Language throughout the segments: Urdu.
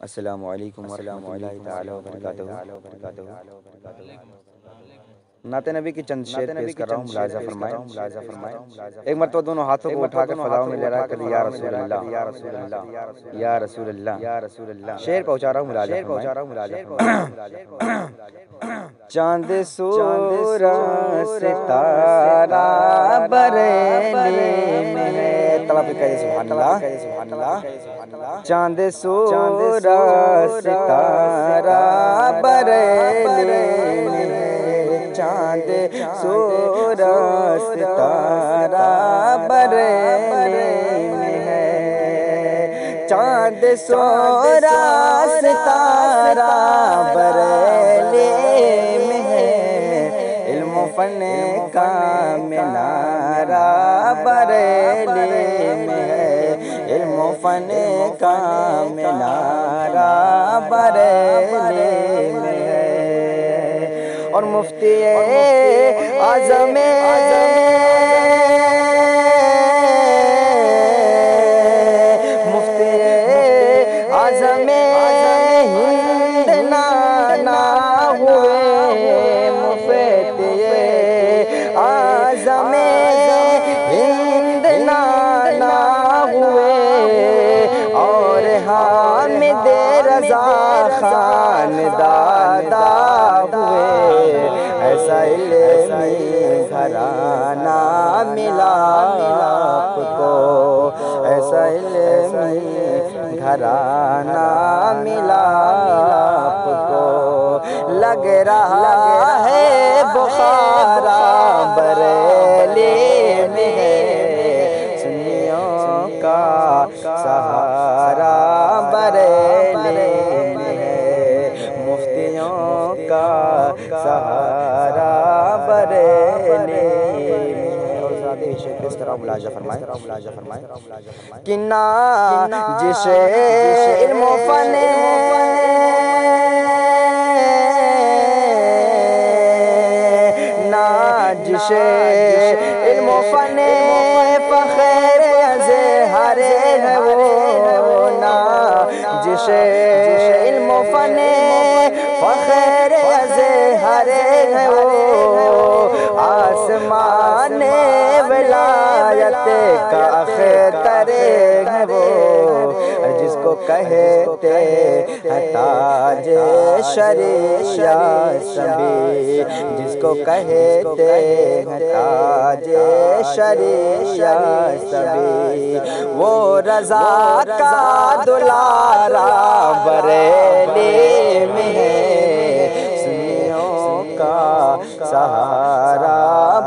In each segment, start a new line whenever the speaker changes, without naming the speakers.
السلام علیکم ورحمۃ اللہ تعالی وبرکاتہ۔ نعت نبی کی چند شعر پیش کر رہا ہوں ملاحظہ فرمائیں۔ ملاحظہ فرمائیں۔ ایک مرتبہ دونوں ہاتھوں کو اٹھا کر فضاؤں میں لے رہا کر یا رسول اللہ۔ یا رسول اللہ۔ یا رسول اللہ۔ یا رسول اللہ۔ شعر پہنچا رہا ہوں ملاحظہ پہنچا رہا ہوں ملاحظہ چاند سورہ ستارہ بریلی میں طلب کہے سبحان اللہ۔ سبحان اللہ۔ چاند سورہ ستارہ بریلی چاند سورہ ستارہ بریلی ہے۔ چاند سورہ ستارہ بریلی میں ہے۔ علم و فن کا منارہ بریلی فن کا منارہ بریلی میں اور مفتی اعظم مفتی اعظم ہند دادا ہوئے۔ ایسا علمی گھرانہ ملا آپ کو۔ ایسا علمی گھرانہ ملا آپ کو۔ لگ رہا ہے کنا جس علم و فن جس علم و فن فخر ازہر ہے وہ۔ نا جس علم و فن فخر ازہر ہے وہ۔ آسمان کا اختر ہے وہ۔ جس کو کہتے ہیں تاج شریعہ سبھی جس کو کہتے ہیں تاج شریعہ سبھی وہ رضا کا دلارا بریلی میں ہے۔ سنیوں کا سہارا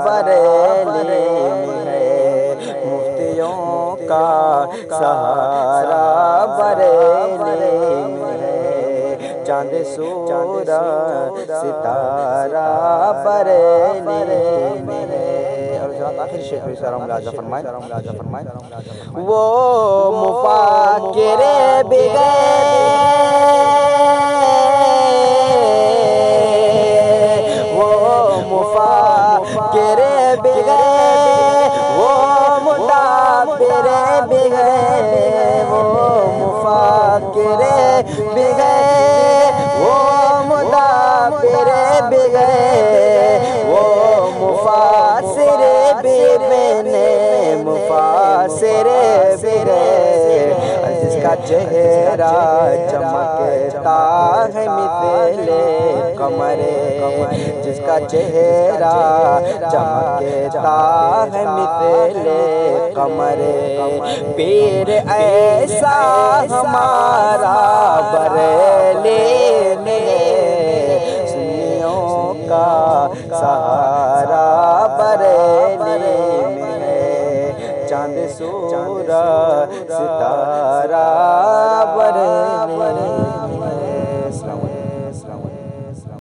بریلی سہارا بریلی میں چاند سورا ستارہ بریلی میں ہے۔ اور ذرا آخر شیخ بھی سرم ملاحظہ فرمائیں۔ وہ مفاکر بغیر کا چہرہ چمکتا ہے مثل کمرے جس کا چہرہ چمکتا ہے مثل کمرے پیر ایسا ہمارا بریلی سورا ستارہ بر